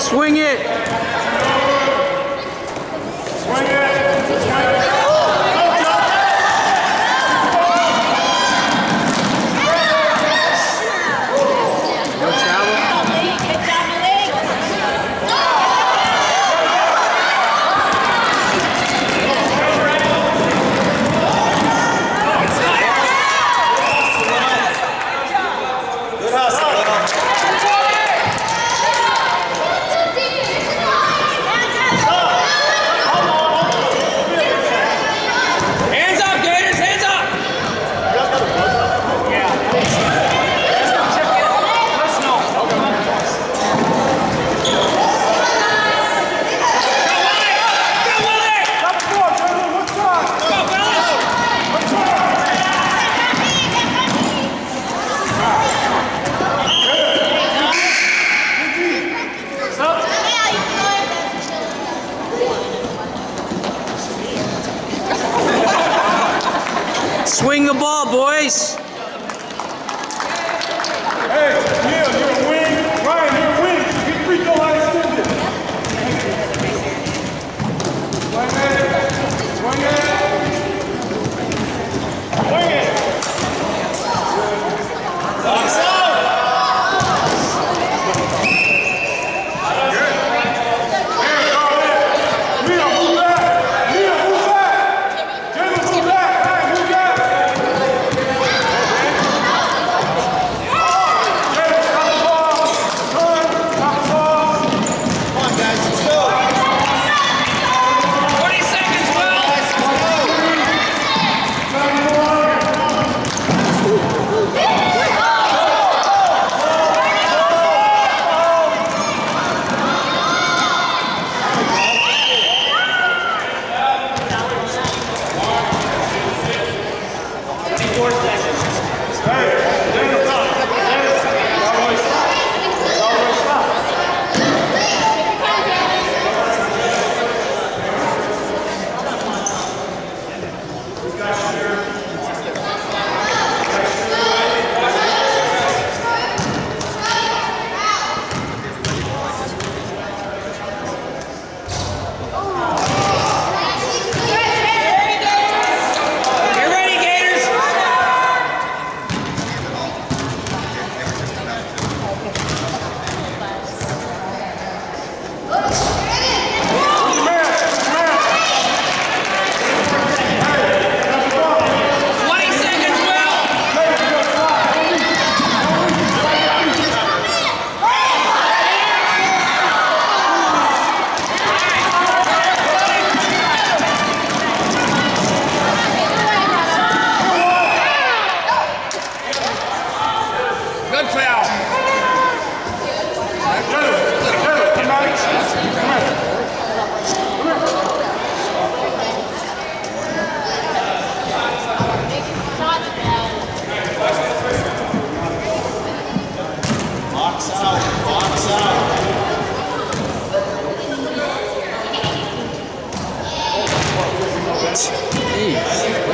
Swing it. Swing the ball, boys. Hey, Neil, you're a winner. Jeez.